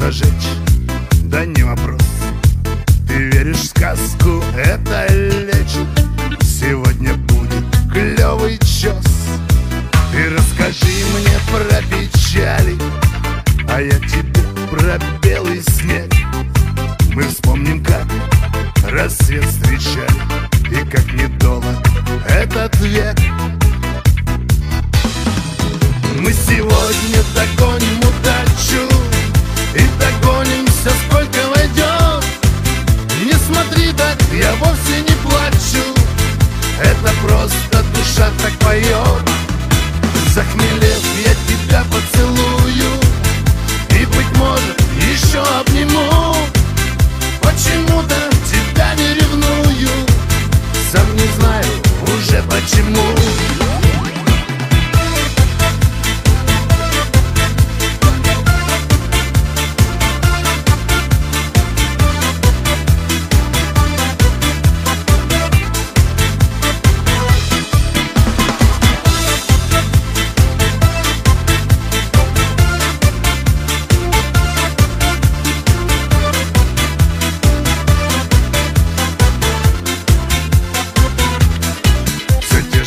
зажечь, да не вопрос. Ты веришь в сказку, это лечит Сегодня будет клевый чес Ты расскажи мне про печали А я тебе про белый снег. Мы вспомним, как рассвет встречали И как недолг этот век. Мы сегодня догоним Watching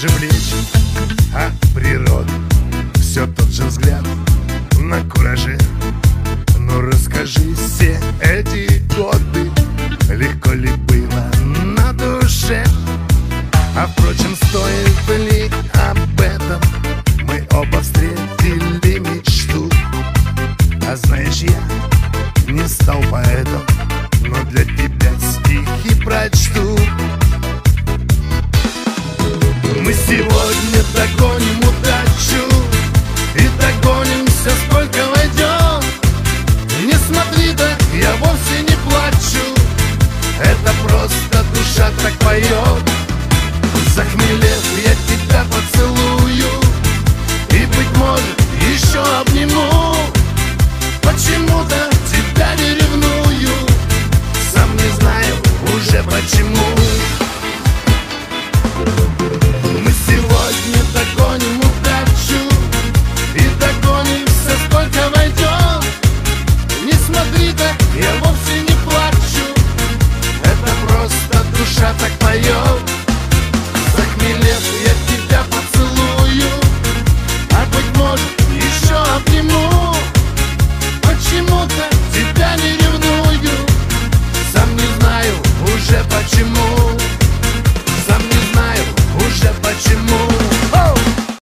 же плечи, а природа Все тот же взгляд на кураже. Ну расскажи все эти годы Легко ли было на душе? А впрочем, стоит ли об этом Мы оба встретили сегодня догоним удачу И догонимся, сколько войдет. Не смотри так, я вовсе не плачу. Это просто душа так поет